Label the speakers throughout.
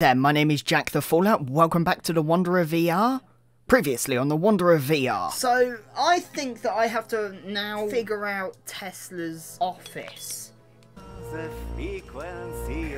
Speaker 1: There, my name is Jack the Fallout. Welcome back to the Wanderer VR. Previously on the Wanderer VR. So, I think that I have to now figure out Tesla's office.
Speaker 2: The frequency.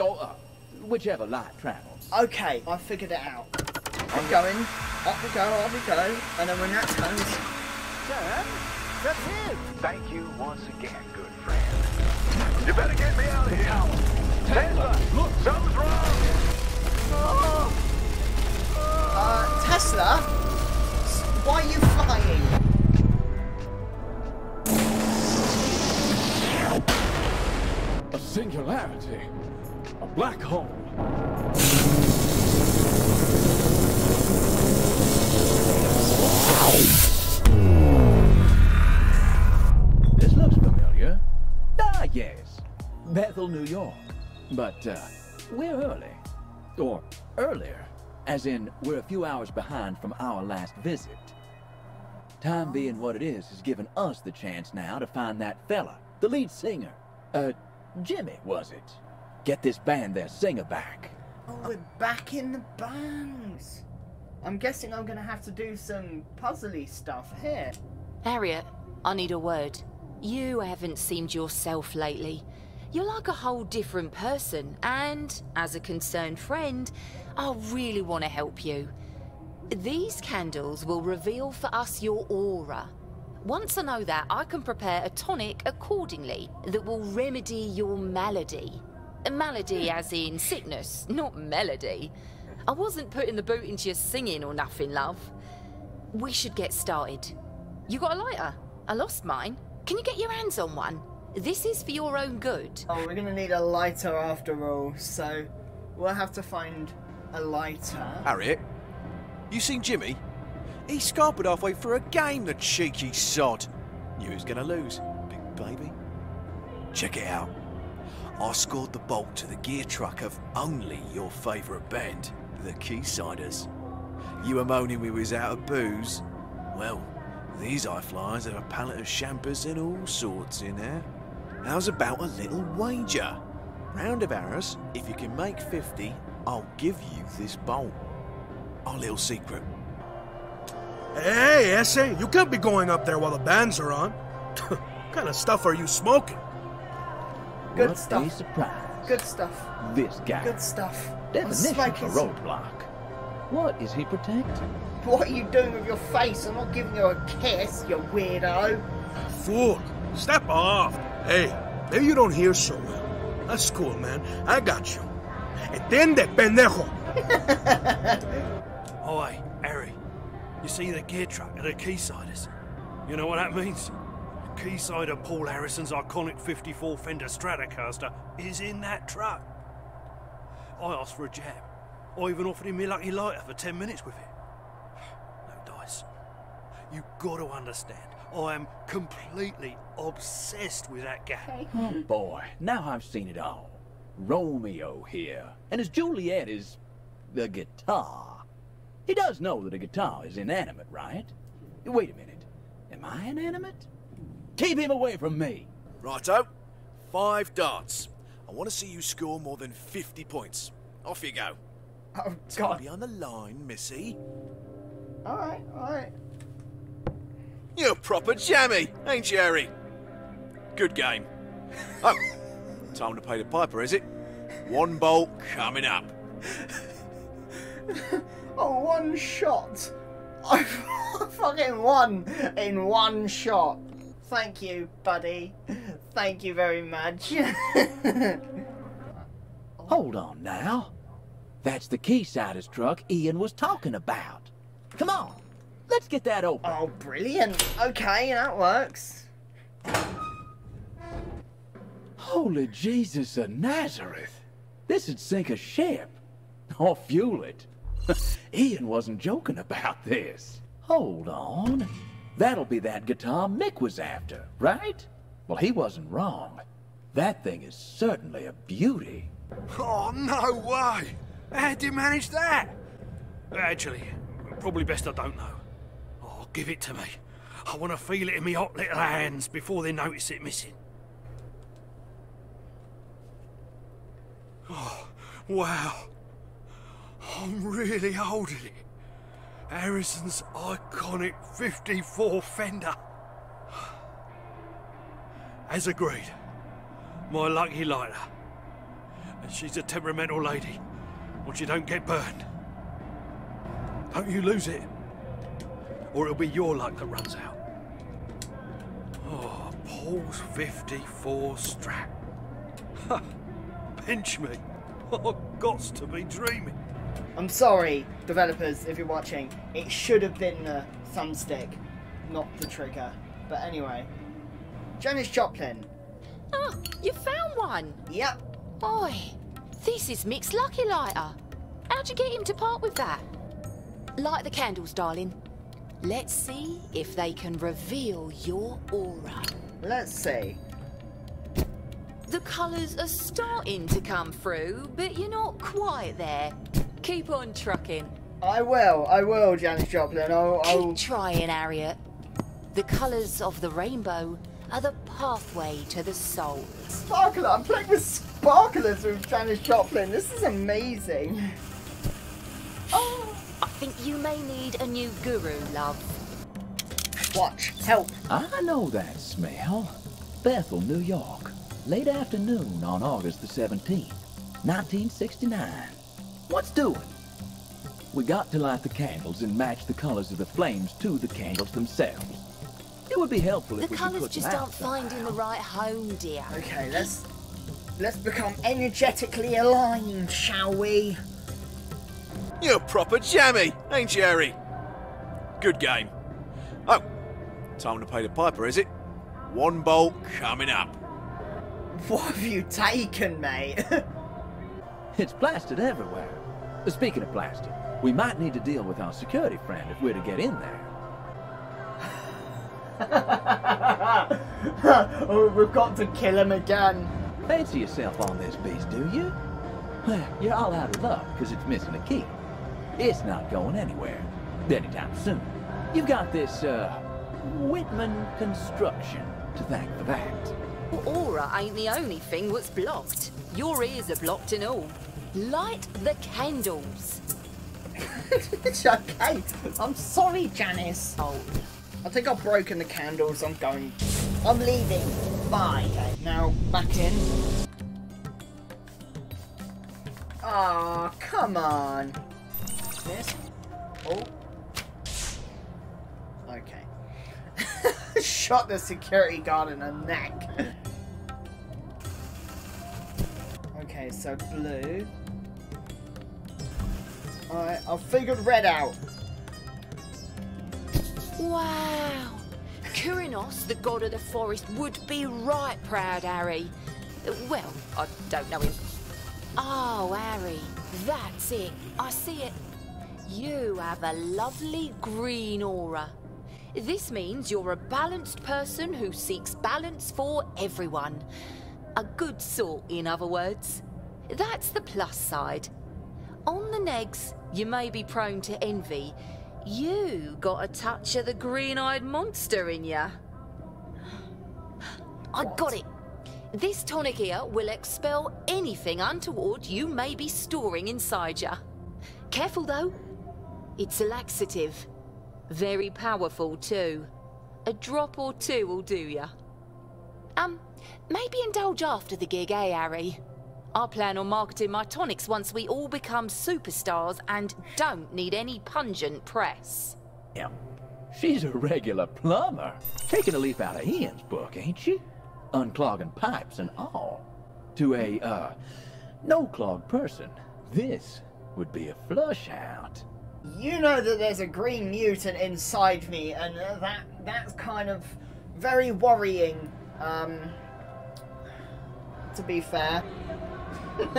Speaker 3: Oh, uh, whichever light travels.
Speaker 1: Okay, I figured it out. I'm going, up we go, up we go, and then when that turns,
Speaker 2: Turn. That's it. Thank you once again, good friend. You better get me out of here. Tesla, look, something's wrong.
Speaker 1: Uh, Tesla, why are you flying?
Speaker 3: A singularity. A black hole. This looks familiar. Ah, yes. Bethel, New York. But, uh, we're early. Or earlier. As in, we're a few hours behind from our last visit. Time being what it is has given us the chance now to find that fella, the lead singer. Uh, Jimmy, was it? Get this band their singer back.
Speaker 1: Oh, we're back in the bands. I'm guessing I'm gonna have to do some puzzly stuff here.
Speaker 4: Harriet, I need a word. You haven't seemed yourself lately. You're like a whole different person, and as a concerned friend, I really want to help you. These candles will reveal for us your aura. Once I know that, I can prepare a tonic accordingly that will remedy your malady. A malady hmm. as in sickness, not melody. I wasn't putting the boot into your singing or nothing, love. We should get started. You got a lighter? I lost mine. Can you get your hands on one? This is for your own good.
Speaker 1: Oh, we're gonna need a lighter after all, so we'll have to find a lighter.
Speaker 5: Harriet, you seen Jimmy? He scarpered halfway through a game, the cheeky sod. Knew he was gonna lose, big baby. Check it out. I scored the bolt to the gear truck of only your favourite band, the Keysiders. You were moaning we was out of booze. Well, these high flyers have a pallet of champers and all sorts in there. How's about a little wager? Round of arrows, if you can make 50, I'll give you this bolt. Our little secret.
Speaker 6: Hey, Esse, you can't be going up there while the bands are on. what kind of stuff are you smoking?
Speaker 1: Good
Speaker 3: what
Speaker 1: stuff.
Speaker 3: a surprise.
Speaker 1: Good stuff.
Speaker 3: This guy.
Speaker 1: Good stuff. I'm
Speaker 3: Definition of a roadblock. What is he protecting?
Speaker 1: What are you doing with your face? I'm not giving you a kiss, you weirdo.
Speaker 6: Fool, step off. Hey, maybe you don't hear so well. That's cool, man. I got you. Entiende, pendejo.
Speaker 7: Oi, Harry. You see the gear truck at the Keysiders? You know what that means? The Keysider Paul Harrison's iconic 54 Fender Stratocaster is in that truck. I asked for a jam. I even offered him my lucky lighter for 10 minutes with it. No dice. You got to understand, I am completely obsessed with that guy.
Speaker 3: Oh hmm. boy, now I've seen it all. Romeo here, and his Juliet is the guitar. He does know that a guitar is inanimate, right? Wait a minute. Am I inanimate? Keep him away from me.
Speaker 5: Righto. Five darts. I want to see you score more than 50 points. Off you go.
Speaker 1: Oh,
Speaker 5: It's gotta be on the line, Missy.
Speaker 1: Alright, alright.
Speaker 5: You're proper jammy, ain't you, Harry? Good game. Oh, time to pay the piper, is it? One bolt coming up.
Speaker 1: Oh, one shot. I fucking won in one shot. Thank you, buddy. Thank you very much.
Speaker 3: Hold on now. That's the Keysiders truck Ian was talking about. Come on, let's get that open.
Speaker 1: oh, brilliant. Okay, that works.
Speaker 3: Holy Jesus of Nazareth! This would sink a ship. Or fuel it. Ian wasn't joking about this. Hold on. That'll be that guitar Mick was after, right? Well, he wasn't wrong. That thing is certainly a beauty.
Speaker 7: Oh, no way! How'd you manage that? Actually, probably best I don't know. Give it to me. I want to feel it in me hot little hands before they notice it missing. Oh, wow. I'm really holding it. Harrison's iconic 54 Fender. As agreed, my lucky lighter. And she's a temperamental lady. Once you don't get burned. Don't you lose it. Or it'll be your luck that runs out. Oh, Paul's 54 strap. Ha! Pinch me. Oh, gots to be dreaming.
Speaker 1: I'm sorry, developers, if you're watching. It should have been the thumbstick, not the trigger. But anyway. Janis Joplin.
Speaker 4: Oh, you found one.
Speaker 1: Yep.
Speaker 4: Boy, this is Mick's lucky lighter. How'd you get him to part with that? Light the candles, darling. Let's see if they can reveal your aura.
Speaker 1: Let's see.
Speaker 4: The colours are starting to come through, but you're not quite there. Keep on trucking.
Speaker 1: I will, I will, Janis Joplin. I'll, I'll...
Speaker 4: Keep trying, Harriet. The colours of the rainbow are the pathway to the soul.
Speaker 1: Sparkler! I'm playing with sparklers with Janis Joplin. This is amazing.
Speaker 4: Oh, think you may need a new guru, love.
Speaker 1: Watch. Help.
Speaker 3: I know that smell. Bethel, New York. Late afternoon on August the 17th, 1969. What's doing? We got to light the candles and match the colors of the flames to the candles themselves. It would be helpful
Speaker 4: The
Speaker 3: if we could
Speaker 4: colours just aren't finding the right home, dear.
Speaker 1: Okay, let's... Let's become energetically aligned, shall we?
Speaker 5: You're proper jammy, ain't you, Harry? Good game. Oh, time to pay the piper, is it? One bolt coming up.
Speaker 1: What have you taken, mate?
Speaker 3: It's plastered everywhere. Speaking of plaster, we might need to deal with our security friend if we're to get in there.
Speaker 1: oh, we've got to kill him again.
Speaker 3: Fancy yourself on this beast, do you? Well, you're all out of luck because it's missing a key. It's not going anywhere anytime soon. You've got this, uh, Whitman construction to thank for that.
Speaker 4: Aura ain't the only thing that's blocked. Your ears are blocked and all. Light the candles.
Speaker 1: it's okay. I'm sorry, Janis.
Speaker 4: Oh,
Speaker 1: I think I've broken the candles. I'm going. I'm leaving. Bye. Okay, now back in. Ah, come on. This. Oh. Okay. Shot the security guard in the neck. okay, so blue. Alright, I've figured red out.
Speaker 4: wow. Kurinos, the god of the forest, would be right proud, Harry. Well, I don't know him. Oh, Harry, that's it. I see it. You have a lovely green aura. This means you're a balanced person who seeks balance for everyone. A good sort, in other words. That's the plus side. On the negs, you may be prone to envy. You got a touch of the green-eyed monster in you. I got it. This tonic here will expel anything untoward you may be storing inside you. Careful though. It's a laxative. Very powerful too. A drop or two will do ya. Um, maybe indulge after the gig, eh, Harry? I plan on marketing my tonics once we all become superstars and don't need any pungent press.
Speaker 3: Yeah. She's a regular plumber. Taking a leaf out of Ian's book, ain't she? Unclogging pipes and all. To a, uh, no-clog person, this would be a flush out.
Speaker 1: You know that there's a green mutant inside me, and that that's kind of very worrying. Um, to be fair.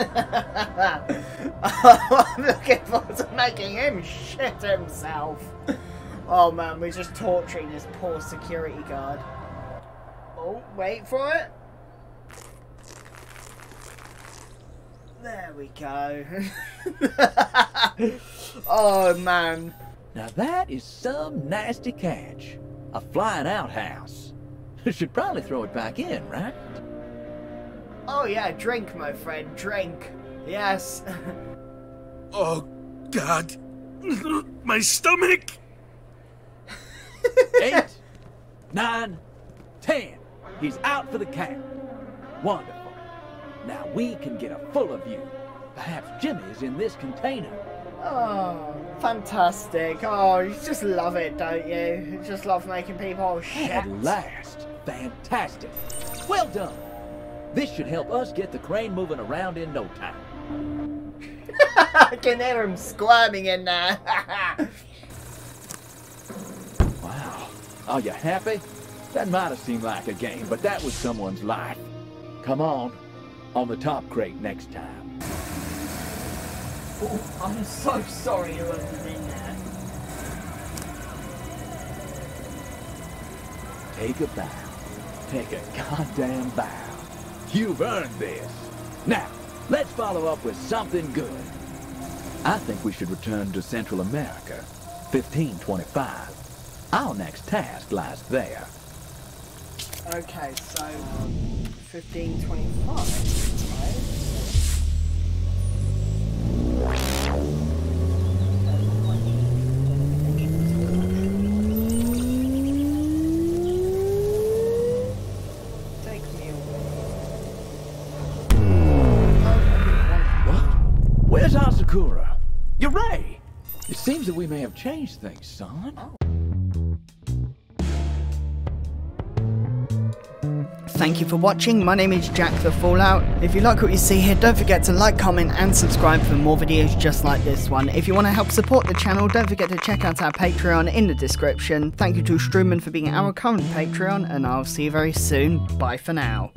Speaker 1: I'm looking forward to making him shit himself. Oh man, we're just torturing this poor security guard. Oh, wait for it. There we go. oh man.
Speaker 3: Now that is some nasty catch. A flying outhouse. Should probably throw it back in, right?
Speaker 1: Oh yeah, drink, my friend, drink. Yes.
Speaker 5: Oh,
Speaker 6: God. My stomach.
Speaker 3: Eight, nine, ten. He's out for the count. Wonderful. Now we can get a full fuller view. Perhaps Jimmy's in this container.
Speaker 1: Oh, fantastic. Oh, you just love it, don't you? You just love making people shit.
Speaker 3: At last. Fantastic. Well done. This should help us get the crane moving around in no time.
Speaker 1: I can hear him squirming in there.
Speaker 3: Wow. Are you happy? That might have seemed like a game, but that was someone's life. Come on on the top crate next time.
Speaker 1: Oh, I'm so sorry you wasn't in there.
Speaker 3: Take a bow. Take a goddamn bow. You've earned this. Now, let's follow up with something good. I think we should return to Central America, 1525. Our next task lies there.
Speaker 1: Okay, so...
Speaker 3: Um... 15, 25. You're Ray. It seems that we may have changed things, son. Oh.
Speaker 1: Thank you for watching, my name is Jack the Fallout. If you like what you see here, don't forget to like, comment and subscribe for more videos just like this one. If you want to help support the channel, don't forget to check out our Patreon in the description. Thank you to Struman for being our current Patreon, and I'll see you very soon. Bye for now.